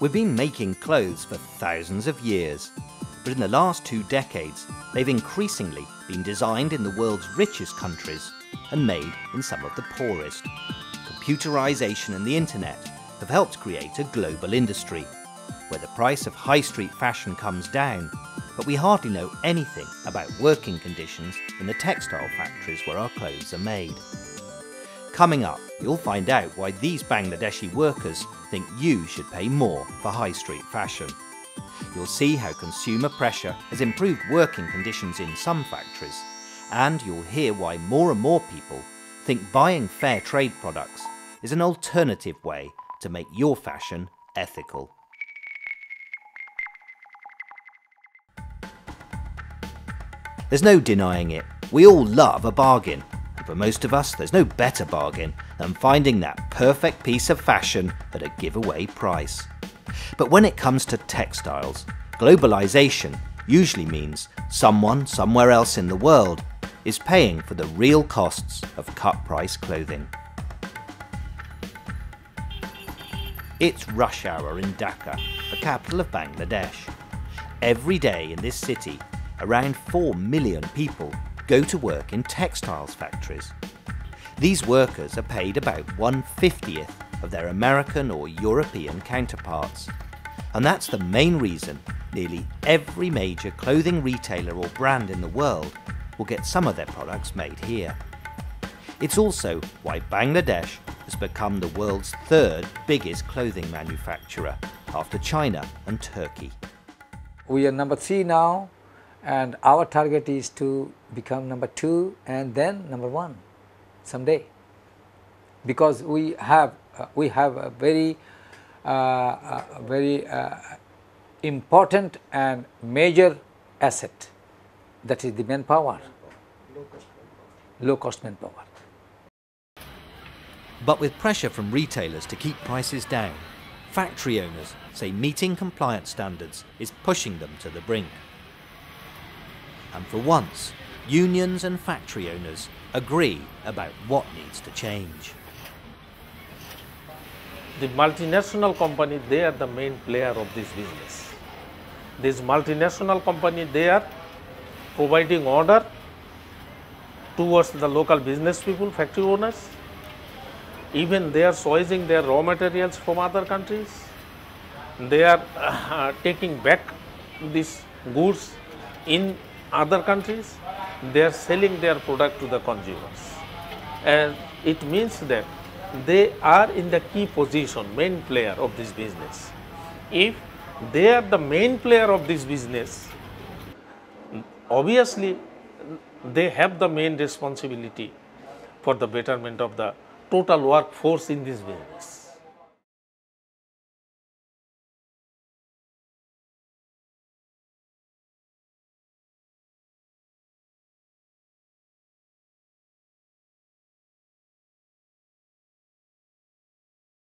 We've been making clothes for thousands of years, but in the last two decades, they've increasingly been designed in the world's richest countries and made in some of the poorest. Computerization and the internet have helped create a global industry, where the price of high street fashion comes down, but we hardly know anything about working conditions in the textile factories where our clothes are made. Coming up, you'll find out why these Bangladeshi workers think you should pay more for high street fashion. You'll see how consumer pressure has improved working conditions in some factories, and you'll hear why more and more people think buying fair trade products is an alternative way to make your fashion ethical. There's no denying it, we all love a bargain. For most of us, there's no better bargain than finding that perfect piece of fashion at a giveaway price. But when it comes to textiles, globalization usually means someone somewhere else in the world is paying for the real costs of cut price clothing. It's rush hour in Dhaka, the capital of Bangladesh. Every day in this city, around 4 million people go to work in textiles factories. These workers are paid about 150th of their American or European counterparts. And that's the main reason nearly every major clothing retailer or brand in the world will get some of their products made here. It's also why Bangladesh has become the world's third biggest clothing manufacturer after China and Turkey. We are number three now and our target is to become number two and then number one someday. Because we have uh, we have a very uh, uh, very uh, important and major asset. That is the manpower. Low cost manpower. But with pressure from retailers to keep prices down factory owners say meeting compliance standards is pushing them to the brink and for once, unions and factory owners agree about what needs to change. The multinational company, they are the main player of this business. This multinational company, they are providing order towards the local business people, factory owners. Even they are sourcing their raw materials from other countries. They are uh, taking back these goods in other countries, they are selling their product to the consumers. And it means that they are in the key position, main player of this business. If they are the main player of this business, obviously they have the main responsibility for the betterment of the total workforce in this business.